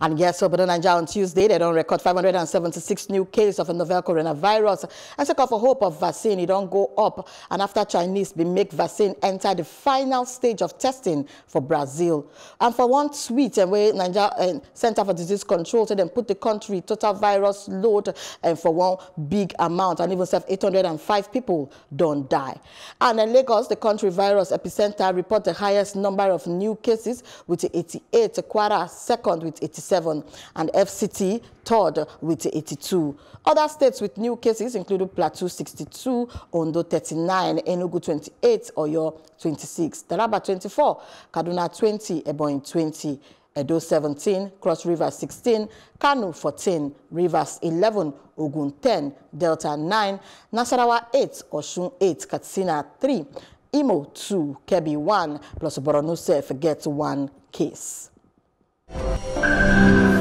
And yes, so but Nigeria on Tuesday, they don't record 576 new cases of a novel coronavirus. And second for hope of vaccine, it don't go up. And after Chinese be make vaccine enter the final stage of testing for Brazil. And for one tweet, and where Nigeria uh, Center for Disease Control so then put the country total virus load and for one big amount. And even 805 people don't die. And in Lagos, the country virus epicenter report the highest number of new cases with 88, Kwara second with 87. and FCT third with 82. Other states with new cases include Plateau 62, Ondo 39, Enugu 28, Oyo 26, Taraba 24, Kaduna 20, Ebonyi 20, Edo 17, Cross River 16, Kano 14, Rivers 11, Ogun 10, Delta 9, Nasarawa 8, Osun 8, Katsina 3, Imo 2, Kebbi 1, plus Borno Self gets one case you